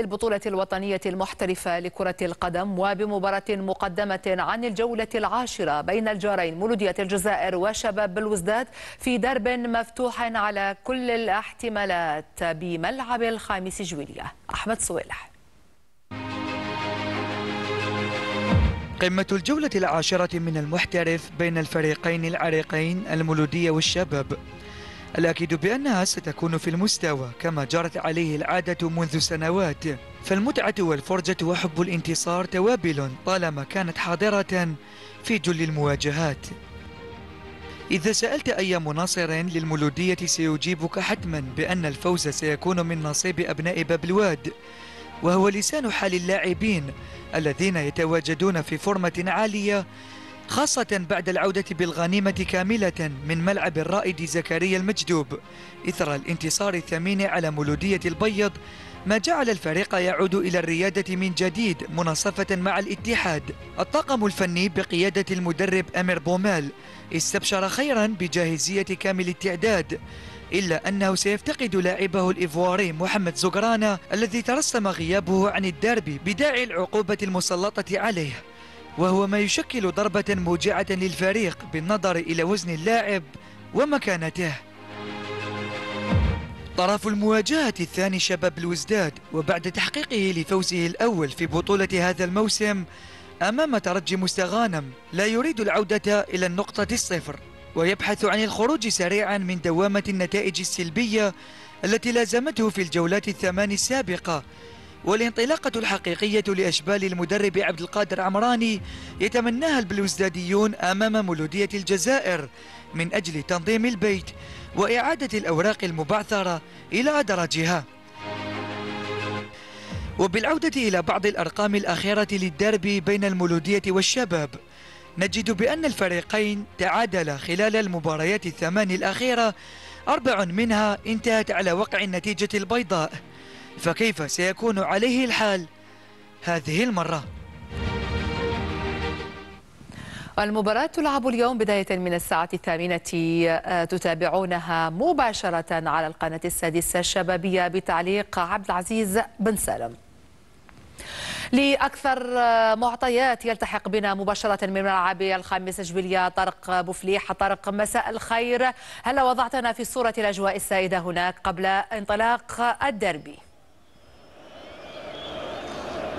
البطولة الوطنية المحترفة لكرة القدم وبمباراة مقدمة عن الجولة العاشرة بين الجارين مولودية الجزائر وشباب بلوزداد في درب مفتوح على كل الاحتمالات بملعب الخامس جويلية. أحمد صويلح. قمة الجولة العاشرة من المحترف بين الفريقين العريقين المولودية والشباب. الأكيد بأنها ستكون في المستوى كما جرت عليه العادة منذ سنوات. فالمتعة والفرجة وحب الانتصار توابل طالما كانت حاضرة في جل المواجهات. إذا سألت أي مناصر للمولودية سيجيبك حتما بأن الفوز سيكون من نصيب أبناء بابلواد وهو لسان حال اللاعبين الذين يتواجدون في فورمة عالية خاصة بعد العودة بالغنيمة كاملة من ملعب الرائد زكريا المجدوب إثر الانتصار الثمين على مولودية البيض ما جعل الفريق يعود إلى الريادة من جديد مناصفة مع الاتحاد. الطاقم الفني بقيادة المدرب أمير بومال استبشر خيرا بجاهزية كامل التعداد إلا أنه سيفتقد لاعبه الإيفواري محمد زقرانا الذي ترسم غيابه عن الدربي بداعي العقوبة المسلطة عليه. وهو ما يشكل ضربة موجعة للفريق بالنظر إلى وزن اللاعب ومكانته. طرف المواجهة الثاني شباب الوزداد وبعد تحقيقه لفوزه الأول في بطولة هذا الموسم أمام ترجي مستغانم لا يريد العودة إلى النقطة الصفر ويبحث عن الخروج سريعا من دوامة النتائج السلبية التي لازمته في الجولات الثمان السابقة. والانطلاقة الحقيقية لأشبال المدرب عبد القادر عمراني يتمناها البلوزداديون أمام مولودية الجزائر من أجل تنظيم البيت وإعادة الأوراق المبعثرة إلى أدراجها وبالعودة إلى بعض الأرقام الأخيرة للدربي بين المولودية والشباب نجد بأن الفريقين تعادلا خلال المباريات الثمان الأخيرة أربع منها انتهت على وقع النتيجة البيضاء. فكيف سيكون عليه الحال هذه المرة؟ المباراة تلعب اليوم بداية من الساعة الثامنة آه، تتابعونها مباشرة على القناة السادسة الشبابية بتعليق عبد العزيز بن سالم. لأكثر آه، معطيات يلتحق بنا مباشرة من ملعب الخامس جبلية طارق بوفليح طارق مساء الخير. هل وضعتنا في صورة الأجواء السائدة هناك قبل انطلاق الدربي.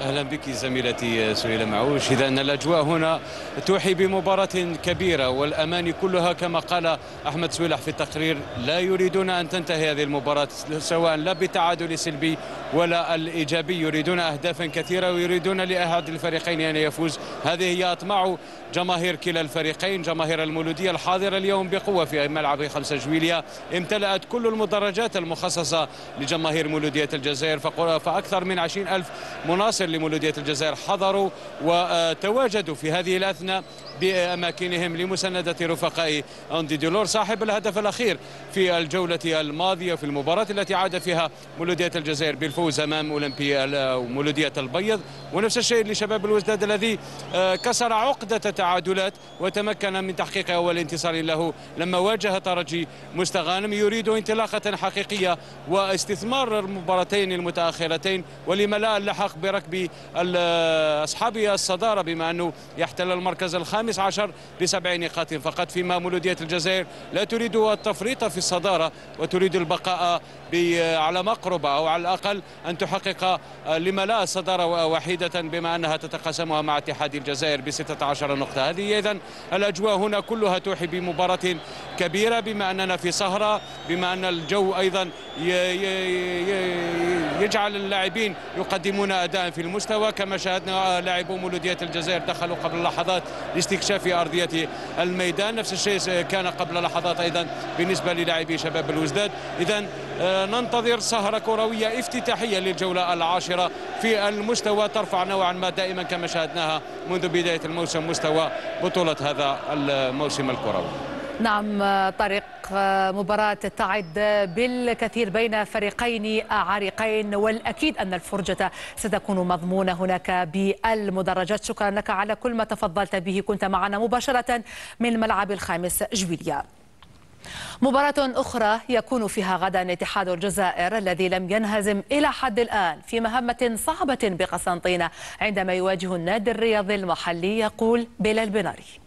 أهلا بك زميلتي سهيلة معوش. إذا الأجواء هنا توحي بمباراة كبيرة والاماني كلها كما قال أحمد سويلح في التقرير لا يريدون أن تنتهي هذه المباراة سواء لا بتعادل سلبي ولا الإيجابي. يريدون اهدافا كثيرة ويريدون لأحد الفريقين أن يفوز. هذه هي أطماع جماهير كلا الفريقين جماهير المولودية الحاضرة اليوم بقوة في ملعب خمسة جويليا. امتلأت كل المدرجات المخصصة لجماهير مولودية الجزائر فأكثر من 20 ألف مناصر لمولودية الجزائر حضروا وتواجدوا في هذه الأثناء بأماكنهم لمساندة رفقاء أندي ديلور. صاحب الهدف الأخير في الجولة الماضية في المباراة التي عاد فيها مولودية الجزائر بالفوز أمام أولمبيا مولودية البيض. ونفس الشيء لشباب الوزداد الذي آه، كسر عقدة تعادلات وتمكن من تحقيق أول انتصار له لما واجه ترجي مستغانم. يريد انطلاقة حقيقية واستثمار المباراتين المتأخرتين ولما لا اللحق بركب أصحاب الصدارة بما أنه يحتل المركز الخامس عشر بسبع نقاط فقط. فيما مولودية الجزائر لا تريد التفريط في الصدارة وتريد البقاء على مقربة أو على الأقل أن تحقق لما لا صدارة وحيدة بما أنها تتقاسمها مع اتحاد الجزائر ب 16 نقطة. هذه إذا الأجواء هنا كلها توحي بمباراة كبيرة بما أننا في سهرة بما أن الجو أيضا يجعل اللاعبين يقدمون أداء في المستوى. كما شاهدنا لاعبو مولودية الجزائر دخلوا قبل لحظات لاستكشاف أرضية الميدان. نفس الشيء كان قبل لحظات أيضا بالنسبة للاعبي شباب الوزداد. إذا آه، ننتظر سهرة كروية افتتاحية للجولة العاشرة في المستوى. ترفع نوعا ما دائما كما شاهدناها منذ بداية الموسم مستوى بطولة هذا الموسم الكروي. نعم طريق مباراة تعد بالكثير بين فريقين عريقين والأكيد أن الفرجة ستكون مضمونة هناك بالمدرجات. شكرا لك على كل ما تفضلت به. كنت معنا مباشرة من الملعب الخامس جويليا. مباراة أخرى يكون فيها غدا اتحاد الجزائر الذي لم ينهزم إلى حد الآن في مهمة صعبة بقسنطينة عندما يواجه النادي الرياضي المحلي يقول بلال بناري.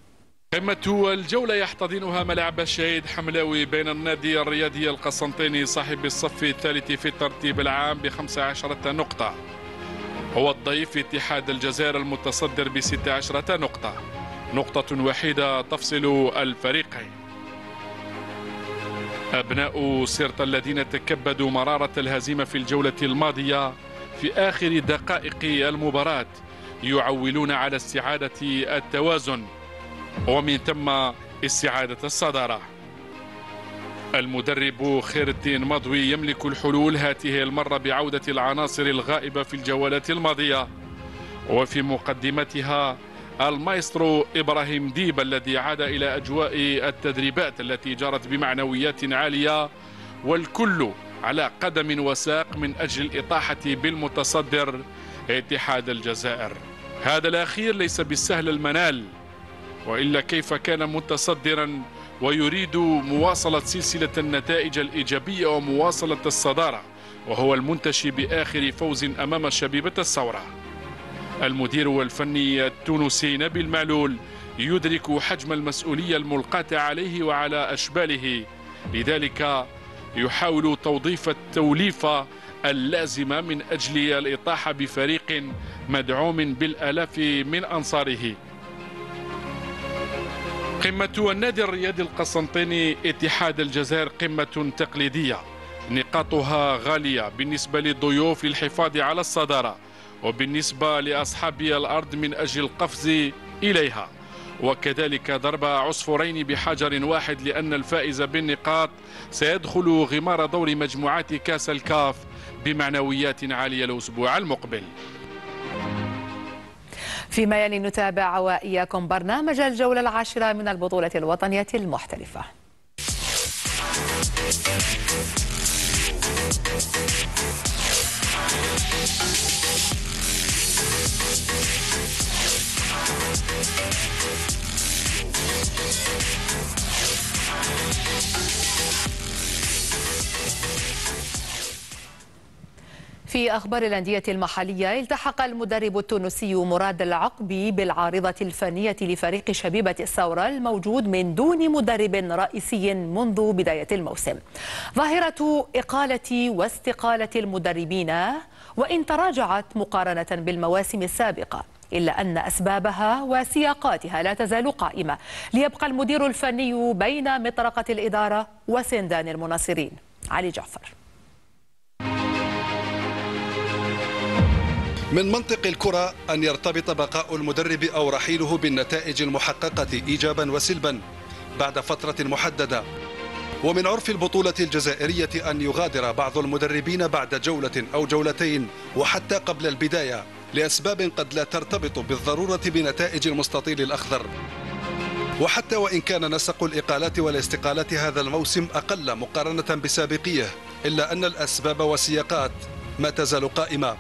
قمة الجولة يحتضنها ملعب الشهيد حملاوي بين النادي الرياضي القسنطيني صاحب الصف الثالث في الترتيب العام ب 15 نقطة. هو الضيف اتحاد الجزائر المتصدر ب 16 نقطة. نقطة وحيدة تفصل الفريقين. أبناء سيرت الذين تكبدوا مرارة الهزيمة في الجولة الماضية في آخر دقائق المباراة يعولون على استعادة التوازن. ومن ثم استعادة الصدارة. المدرب خير الدين مضوي يملك الحلول هاته المرة بعودة العناصر الغائبة في الجولات الماضية. وفي مقدمتها المايسترو إبراهيم ديب الذي عاد إلى أجواء التدريبات التي جرت بمعنويات عالية. والكل على قدم وساق من أجل الإطاحة بالمتصدر اتحاد الجزائر. هذا الأخير ليس بالسهل المنال. وإلا كيف كان متصدرا ويريد مواصلة سلسلة النتائج الإيجابية ومواصلة الصدارة وهو المنتشي بآخر فوز أمام شبيبة الثورة. المدير والفني التونسي نبيل معلول يدرك حجم المسؤولية الملقاة عليه وعلى أشباله. لذلك يحاول توظيف التوليفة اللازمة من أجل الإطاحة بفريق مدعوم بالآلاف من أنصاره. قمة النادي الرياضي القسنطيني اتحاد الجزائر قمة تقليدية. نقاطها غالية بالنسبة للضيوف للحفاظ على الصدارة وبالنسبة لأصحاب الأرض من أجل القفز إليها. وكذلك ضرب عصفورين بحجر واحد لأن الفائز بالنقاط سيدخل غمار دور مجموعات كاس الكاف بمعنويات عالية الأسبوع المقبل. فيما يلي نتابع وإياكم برنامج الجولة العاشرة من البطولة الوطنية المحترفة. في أخبار الأندية المحلية التحق المدرب التونسي مراد العقبي بالعارضة الفنية لفريق شبيبة الثورة الموجود من دون مدرب رئيسي منذ بداية الموسم. ظاهرة إقالة واستقالة المدربين وإن تراجعت مقارنة بالمواسم السابقة إلا أن أسبابها وسياقاتها لا تزال قائمة. ليبقى المدير الفني بين مطرقة الإدارة وسندان المناصرين. علي جعفر. من منطق الكرة أن يرتبط بقاء المدرب أو رحيله بالنتائج المحققة إيجابا وسلبا بعد فترة محددة. ومن عرف البطولة الجزائرية أن يغادر بعض المدربين بعد جولة أو جولتين وحتى قبل البداية لأسباب قد لا ترتبط بالضرورة بنتائج المستطيل الأخضر. وحتى وإن كان نسق الإقالات والاستقالات هذا الموسم أقل مقارنة بسابقيه إلا أن الأسباب والسياقات ما تزال قائمة.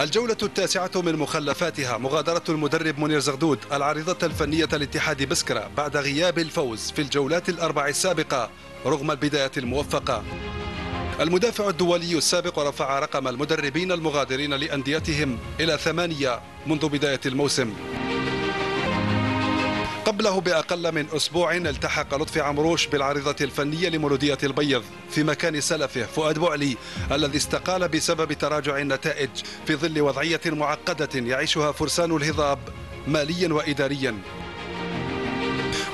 الجولة التاسعة من مخلفاتها مغادرة المدرب منير زغدود العارضة الفنية لاتحاد بسكرة بعد غياب الفوز في الجولات الأربع السابقة رغم البداية الموفقة. المدافع الدولي السابق رفع رقم المدربين المغادرين لأنديتهم إلى ثمانية منذ بداية الموسم. قبله بأقل من أسبوع التحق لطفي عمروش بالعارضة الفنية لمولودية البيض في مكان سلفه فؤاد بوعلي الذي استقال بسبب تراجع النتائج في ظل وضعية معقدة يعيشها فرسان الهضاب ماليا وإداريا.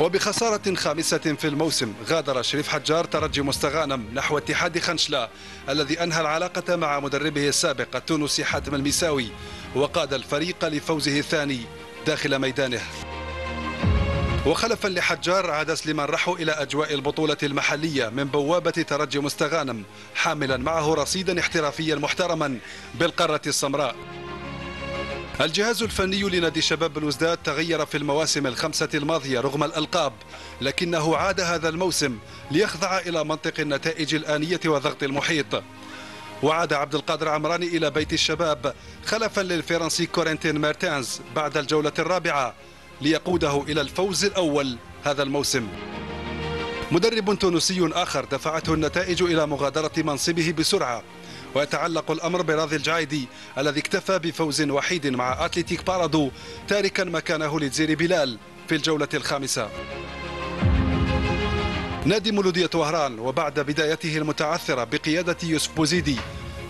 وبخسارة خامسة في الموسم غادر شريف حجار ترجي مستغانم نحو اتحاد خنشلا الذي أنهى العلاقة مع مدربه السابق التونسي حاتم المساوي وقاد الفريق لفوزه الثاني داخل ميدانه. وخلفا لحجار عاد سليمان رحو إلى أجواء البطولة المحلية من بوابة ترجي مستغانم حاملا معه رصيدا احترافيا محترما بالقارة السمراء. الجهاز الفني لنادي شباب الوزداد تغير في المواسم الخمسة الماضية رغم الألقاب لكنه عاد هذا الموسم ليخضع إلى منطق النتائج الآنية وضغط المحيط. وعاد عبد القادر عمراني إلى بيت الشباب خلفا للفرنسي كورنتين مارتينز بعد الجولة الرابعة. ليقوده إلى الفوز الأول هذا الموسم. مدرب تونسي آخر دفعته النتائج إلى مغادرة منصبه بسرعة ويتعلق الأمر براضي الجايدي الذي اكتفى بفوز وحيد مع أتليتيك بارادو تاركا مكانه لدزيري بلال في الجولة الخامسة. نادي مولودية وهران وبعد بدايته المتعثرة بقيادة يوسف بوزيدي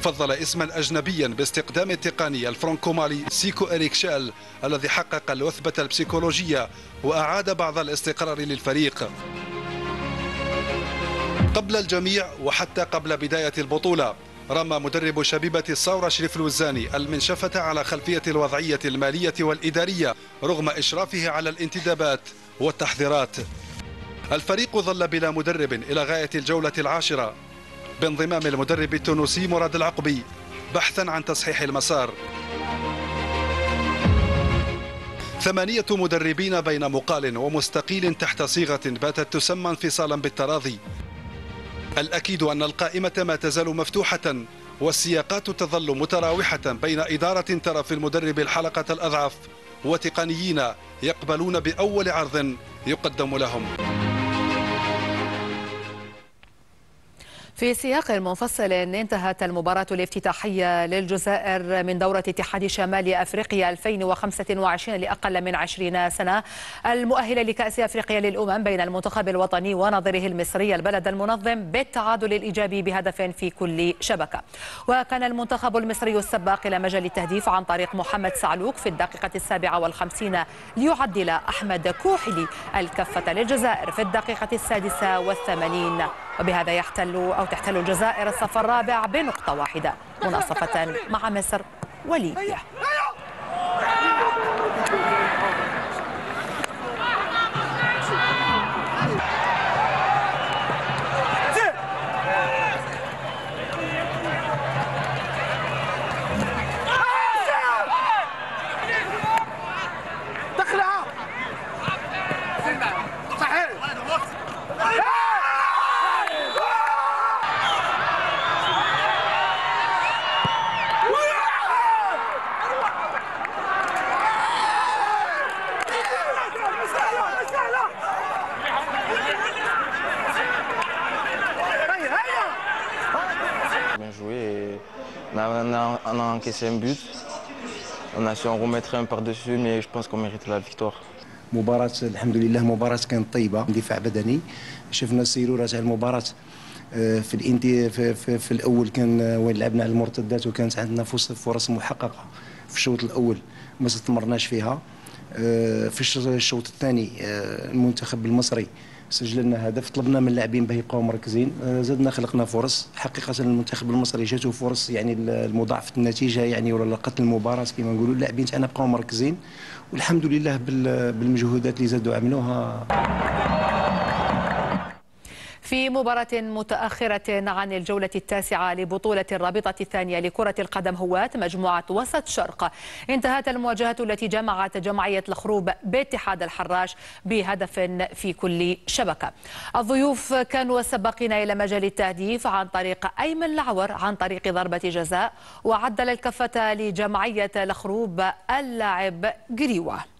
فضل اسما أجنبيا باستقدام التقني الفرنكو مالي سيكو إريك شال الذي حقق الوثبة البسيكولوجية وأعاد بعض الاستقرار للفريق. قبل الجميع وحتى قبل بداية البطولة رمى مدرب شبيبة الصورة شريف الوزاني المنشفة على خلفية الوضعية المالية والإدارية رغم إشرافه على الانتدابات والتحذيرات. الفريق ظل بلا مدرب إلى غاية الجولة العاشرة. بانضمام المدرب التونسي مراد العقبي بحثا عن تصحيح المسار. ثمانية مدربين بين مقال ومستقيل تحت صيغة باتت تسمى انفصالا بالتراضي. الأكيد أن القائمة ما تزال مفتوحة والسياقات تظل متراوحة بين إدارة ترى في المدرب الحلقة الأضعف وتقنيين يقبلون بأول عرض يقدم لهم. في سياق منفصل انتهت المباراة الافتتاحية للجزائر من دورة اتحاد شمال أفريقيا 2025 لأقل من 20 سنة. المؤهلة لكأس أفريقيا للأمم بين المنتخب الوطني ونظيره المصري البلد المنظم بالتعادل الإيجابي بهدف في كل شبكة. وكان المنتخب المصري السباق إلى مجال التهديف عن طريق محمد سعلوك في الدقيقة السابعة والخمسين ليعدل أحمد كوحلي الكفة للجزائر في الدقيقة السادسة والثمانين. وبهذا يحتل أو تحتل الجزائر الصف الرابع بنقطة واحدة مناصفة مع مصر وليبيا. Encaissé un but. On a su en remettre un par-dessus, mais je pense qu'on mérite la victoire. مباراة الحمد لله مباراة كانت طيبة دفاع بدني شفنا السيرورة تاع المباراة في الانتي في, في, في الأول كان وين لعبنا على المرتدات وكانت عندنا فرص محققة في الشوط الأول ما استثمرناش فيها في الشوط الثاني المنتخب المصري سجلنا هدف طلبنا من اللاعبين باه يبقاو مركزين آه، زدنا خلقنا فرص. حقيقة المنتخب المصري جاته فرص يعني المضاعفه النتيجة يعني ولا قتل المباراة كما نقولوا. اللاعبين تاعنا بقاو مركزين والحمد لله بالمجهودات اللي زادوا عملوها. في مباراة متأخرة عن الجولة التاسعة لبطولة الرابطة الثانية لكرة القدم هواة مجموعة وسط شرق. انتهت المواجهة التي جمعت جمعية الخروب باتحاد الحراش بهدف في كل شبكة. الضيوف كانوا السباقين إلى مجال التهديف عن طريق أيمن العور عن طريق ضربة جزاء وعدل الكفة لجمعية الخروب اللاعب جريوة.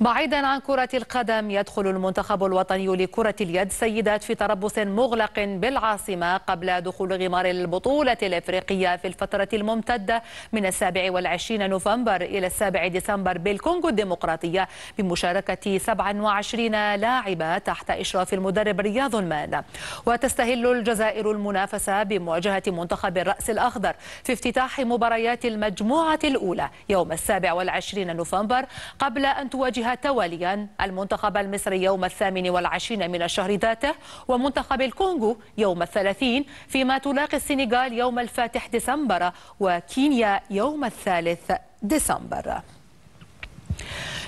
بعيدا عن كرة القدم يدخل المنتخب الوطني لكرة اليد سيدات في تربص مغلق بالعاصمة قبل دخول غمار البطولة الإفريقية في الفترة الممتدة من السابع والعشرين نوفمبر إلى السابع ديسمبر بالكونغو الديمقراطية بمشاركة 27 لاعبة تحت إشراف المدرب رياض المان وتستهل الجزائر المنافسة بمواجهة منتخب الرأس الأخضر في افتتاح مباريات المجموعة الأولى يوم السابع والعشرين نوفمبر قبل أن تواجه تواليا. المنتخب المصري يوم الثامن والعشرين من الشهر ذاته ومنتخب الكونغو يوم الثلاثين فيما تلاقي السنغال يوم الفاتح ديسمبر وكينيا يوم الثالث ديسمبر.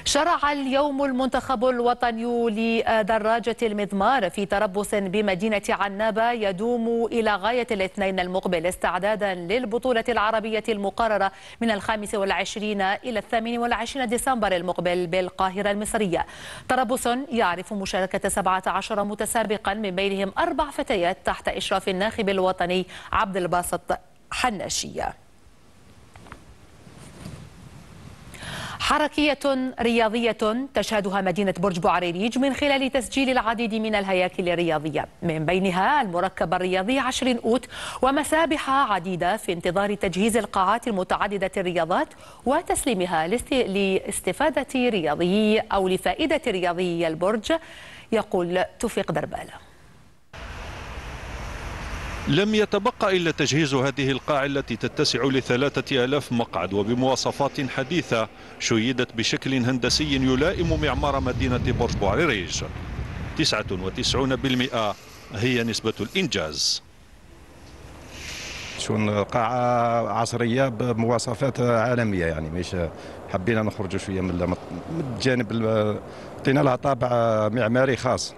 شرع اليوم المنتخب الوطني لدراجة المضمار في تربص بمدينة عنابة يدوم إلى غاية الاثنين المقبل استعدادا للبطولة العربية المقررة من الخامس والعشرين إلى الثامن والعشرين ديسمبر المقبل بالقاهرة المصرية. تربص يعرف مشاركة 17 متسابقا من بينهم أربع فتيات تحت إشراف الناخب الوطني عبد الباسط حناشية. حركية رياضية تشهدها مدينة برج بوعريريج من خلال تسجيل العديد من الهياكل الرياضية. من بينها المركب الرياضي 20 أوت ومسابح عديدة في انتظار تجهيز القاعات المتعددة الرياضات وتسليمها لاستفادة رياضي أو لفائدة رياضي البرج. يقول توفيق دربالة. لم يتبقى إلا تجهيز هذه القاعة التي تتسع لثلاثة ألاف مقعد وبمواصفات حديثة شيدت بشكل هندسي يلائم معمار مدينة برج بوعريريج 99% هي نسبة الإنجاز. تكون قاعة عصرية بمواصفات عالمية يعني مش حبينا نخرجوا شوية من الجانب عطينا لها طابع معماري خاص.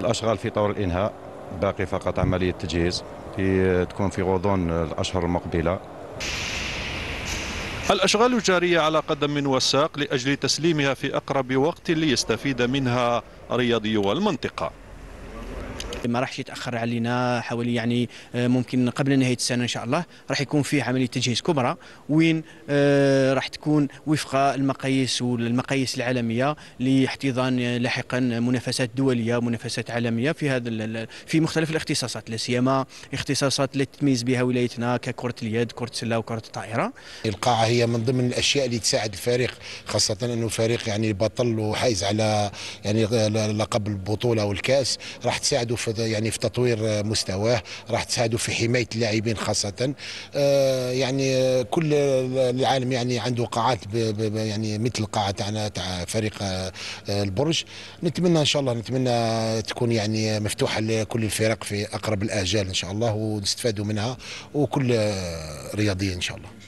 الأشغال في طور الإنهاء. باقي فقط عملية تجهيز في تكون في غضون الأشهر المقبلة. الأشغال جارية على قدم وساق لأجل تسليمها في أقرب وقت ليستفيد منها رياضيو المنطقة ما راحش يتأخر علينا حوالي يعني آه، ممكن قبل نهاية السنة إن شاء الله. راح يكون فيه عملية تجهيز كبرى. وين آه، راح تكون وفق المقاييس والمقاييس العالمية لاحتضان لاحقا منافسات دولية ومنافسات عالمية في هذا في مختلف الاختصاصات. لا سيما اختصاصات اللي تتميز بها ولايتنا ككرة اليد كرة السلة وكرة الطائرة. القاعة هي من ضمن الأشياء اللي تساعد الفريق خاصة أنه فريق يعني بطل وحايز على يعني لقب البطولة والكأس. راح تساعده في يعني في تطوير مستواه راح تساعده في حماية اللاعبين خاصة. آه، يعني كل العالم يعني عنده قاعات يعني مثل القاعة تاعنا تاع فريق آه، البرج. نتمنى إن شاء الله نتمنى تكون يعني مفتوحة لكل الفرق في أقرب الآجال إن شاء الله ونستفادوا منها وكل رياضيين إن شاء الله.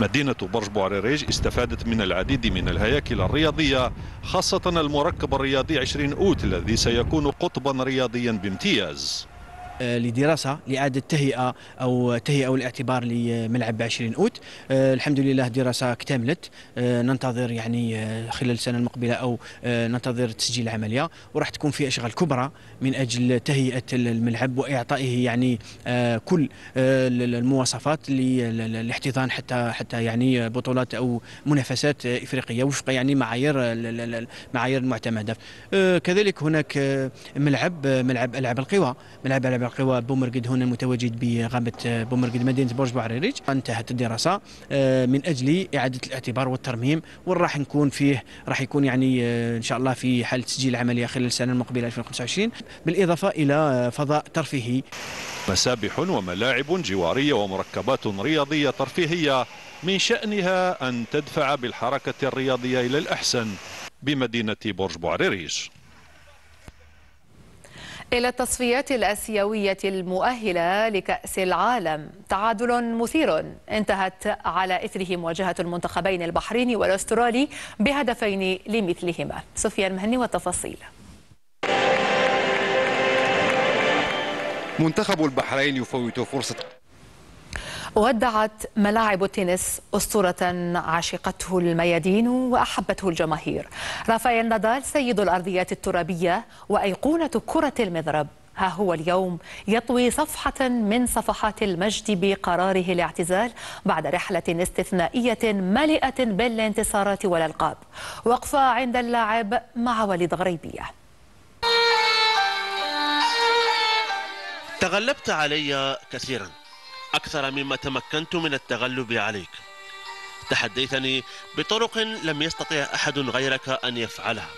مدينة برج بوعريريج استفادت من العديد من الهياكل الرياضية خاصة المركب الرياضي 20 أوت الذي سيكون قطبا رياضيا بامتياز. لدراسة لإعادة تهيئة أو تهيئة والاعتبار لملعب 20 أوت. آه، الحمد لله دراسة اكتملت. آه، ننتظر يعني خلال السنة المقبلة أو ننتظر تسجيل العملية وراح تكون في أشغال كبرى من أجل تهيئة الملعب وإعطائه يعني كل المواصفات للاحتضان حتى حتى يعني بطولات أو منافسات إفريقية. وفق يعني معايير المعايير المعتمدة. كذلك هناك ملعب ملعب ألعاب القوى. ملعب ألعاب القوى بومرقد هنا المتواجد بغابة بومرقد مدينة برج بعريريج انتهت الدراسة آه، من أجل إعادة الاعتبار والترميم وراح نكون فيه؟ راح يكون يعني آه، إن شاء الله في حال تسجيل العملية خلال السنة المقبلة 2025 بالإضافة إلى فضاء ترفيهي. مسابح وملاعب جوارية ومركبات رياضية ترفيهية من شأنها أن تدفع بالحركة الرياضية إلى الأحسن بمدينة برج بوعريريج إلى التصفيات الآسيوية المؤهلة لكأس العالم. تعادل مثير انتهت على إثره مواجهة المنتخبين البحريني والأسترالي بهدفين لمثلهما. سفيان مهني والتفاصيل. منتخب البحرين يفوت فرصة ودعت ملاعب التنس أسطورة عشقته الميادين وأحبته الجماهير. رافائيل نادال سيد الأرضيات الترابية وأيقونة كرة المضرب. ها هو اليوم يطوي صفحة من صفحات المجد بقراره الاعتزال بعد رحلة استثنائية مليئة بالانتصارات والألقاب. وقفة عند اللاعب مع وليد غريبية. تغلبت علي كثيرا. أكثر مما تمكنت من التغلب عليك. تحديتني بطرق لم يستطع أحد غيرك أن يفعلها.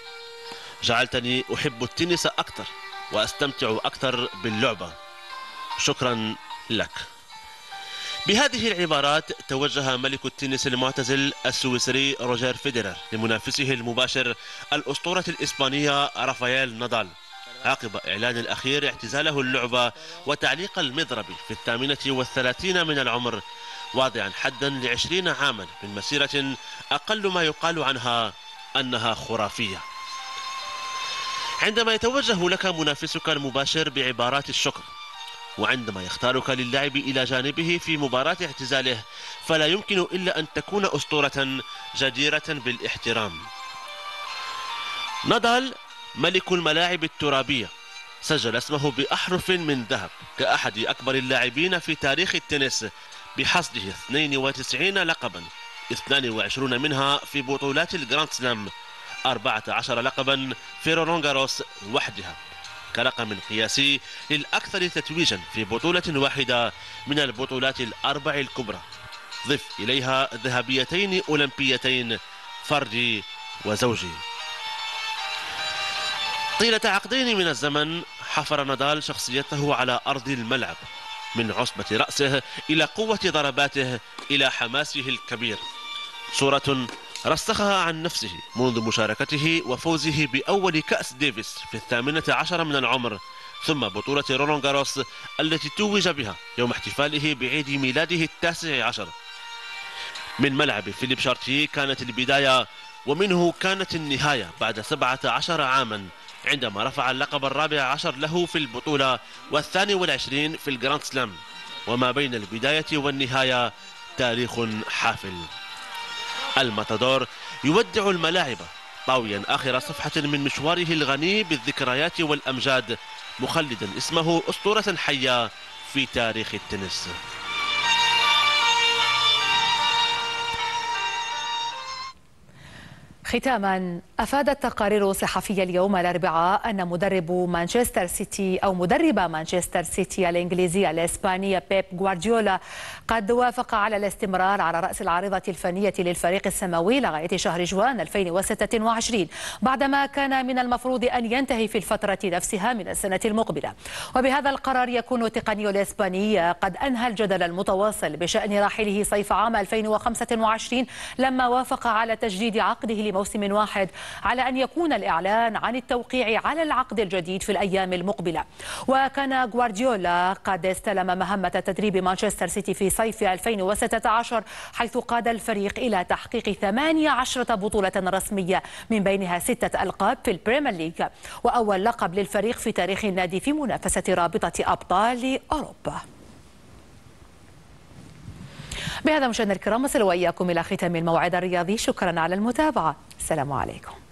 جعلتني أحب التنس أكثر وأستمتع أكثر باللعبة. شكرا لك. بهذه العبارات توجه ملك التنس المعتزل السويسري روجر فيدرر لمنافسه المباشر الأسطورة الإسبانية رافائيل نادال. عقب إعلان الأخير اعتزاله اللعبة وتعليق المضرب في الثامنة والثلاثين من العمر واضعا حدا لعشرين عاما من مسيرة أقل ما يقال عنها أنها خرافية. عندما يتوجه لك منافسك المباشر بعبارات الشكر وعندما يختارك للعب إلى جانبه في مباراة اعتزاله فلا يمكن إلا أن تكون أسطورة جديرة بالإحترام. نادال ملك الملاعب الترابية. سجل اسمه بأحرف من ذهب كأحد أكبر اللاعبين في تاريخ التنس بحصده 92 لقبا. 22 منها في بطولات الجراند سلام 14 لقبا في رولان غاروس وحدها. كرقم قياسي للأكثر تتويجا في بطولة واحدة من البطولات الأربع الكبرى. ضف إليها ذهبيتين أولمبيتين فردي وزوجي. طيلة عقدين من الزمن حفر نادال شخصيته على أرض الملعب من عصبة رأسه إلى قوة ضرباته إلى حماسه الكبير. صورة رسخها عن نفسه منذ مشاركته وفوزه بأول كأس ديفيس في الثامنة عشر من العمر ثم بطولة رولان غاروس التي توج بها يوم احتفاله بعيد ميلاده التاسع عشر. من ملعب فيليب شاترييه كانت البداية ومنه كانت النهاية بعد سبعة عشر عاما. عندما رفع اللقب الرابع عشر له في البطولة والثاني والعشرين في الجراند سلام. وما بين البداية والنهاية تاريخ حافل. الماتادور يودع الملاعب طاويا آخر صفحة من مشواره الغني بالذكريات والأمجاد مخلدا اسمه أسطورة حية في تاريخ التنس. ختاما أفادت تقارير صحفيه اليوم الأربعاء أن مدرب مانشستر سيتي أو مدرب مانشستر سيتي الإنجليزي الإسباني بيب غوارديولا قد وافق على الاستمرار على رأس العارضة الفنية للفريق السماوي لغاية شهر جوان 2026 بعدما كان من المفروض أن ينتهي في الفترة نفسها من السنة المقبلة. وبهذا القرار يكون التقني الإسباني قد أنهى الجدل المتواصل بشأن رحيله صيف عام 2025 لما وافق على تجديد عقده لموسم واحد على أن يكون الإعلان عن التوقيع على العقد الجديد في الأيام المقبلة. وكان غوارديولا قد استلم مهمة تدريب مانشستر سيتي في صيف 2016 حيث قاد الفريق إلى تحقيق 18 بطولة رسمية من بينها ستة ألقاب في البريمير ليج. وأول لقب للفريق في تاريخ النادي في منافسة رابطة أبطال أوروبا. بهذا مشاهدينا الكرام وصل وإياكم إلى ختام الموعد الرياضي. شكرا على المتابعة. السلام عليكم.